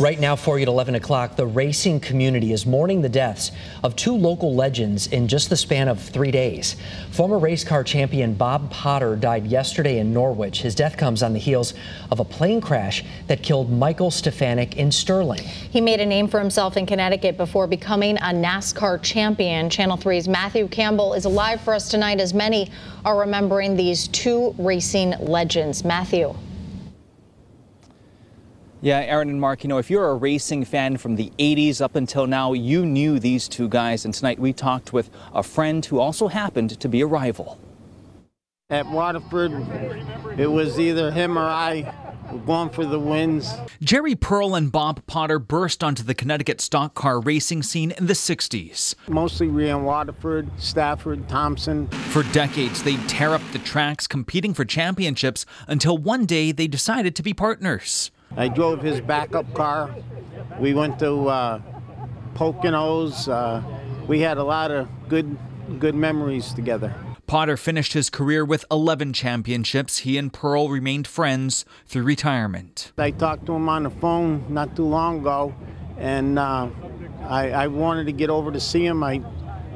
Right now, for you at 11 o'clock, the racing community is mourning the deaths of two local legends in just the span of three days. Former race car champion Bob Potter died yesterday in Norwich. His death comes on the heels of a plane crash that killed Michael Stefanik in Sterling. He made a name for himself in Connecticut before becoming a NASCAR champion. Channel 3's Matthew Campbell is alive for us tonight as many are remembering these two racing legends. Matthew. Yeah, Aaron and Mark, you know, if you're a racing fan from the 80s up until now, you knew these two guys. And tonight we talked with a friend who also happened to be a rival. At Waterford, it was either him or I going for the wins. Jerry Pearl and Bob Potter burst onto the Connecticut stock car racing scene in the 60s. Mostly ran Waterford, Stafford, Thompson. For decades, they'd tear up the tracks competing for championships until one day they decided to be partners. I drove his backup car. We went to uh, Poconos. Uh, we had a lot of good, good memories together. Potter finished his career with 11 championships. He and Pearl remained friends through retirement. I talked to him on the phone not too long ago, and uh, I, I wanted to get over to see him. I,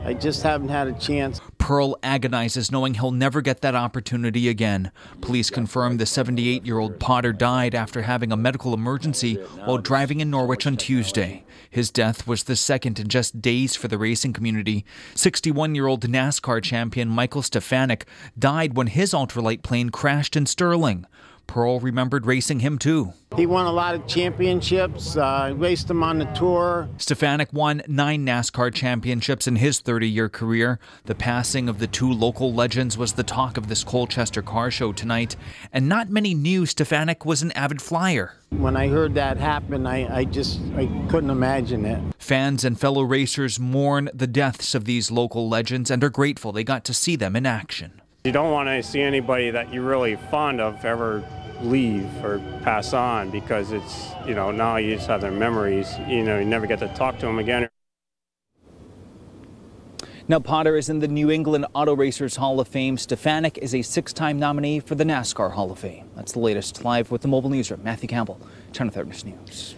I just haven't had a chance. Pearl agonizes knowing he'll never get that opportunity again. Police confirm the 78 year old Potter died after having a medical emergency while driving in Norwich on Tuesday. His death was the second in just days for the racing community. 61 year old NASCAR champion Michael Stefanik died when his ultralight plane crashed in Sterling. Pearl remembered racing him too. He won a lot of championships, uh, raced him on the tour. Stefanik won nine NASCAR championships in his 30 year career. The passing of the two local legends was the talk of this Colchester car show tonight, and not many knew Stefanik was an avid flyer. When I heard that happen, I, I just I couldn't imagine it. Fans and fellow racers mourn the deaths of these local legends and are grateful they got to see them in action. You don't want to see anybody that you're really fond of ever leave or pass on because it's, you know, now you just have their memories. You know, you never get to talk to them again. Now, Potter is in the New England Auto Racers Hall of Fame. Stefanik is a six time nominee for the NASCAR Hall of Fame. That's the latest live with the Mobile Newsroom. Matthew Campbell, Channel 30 News.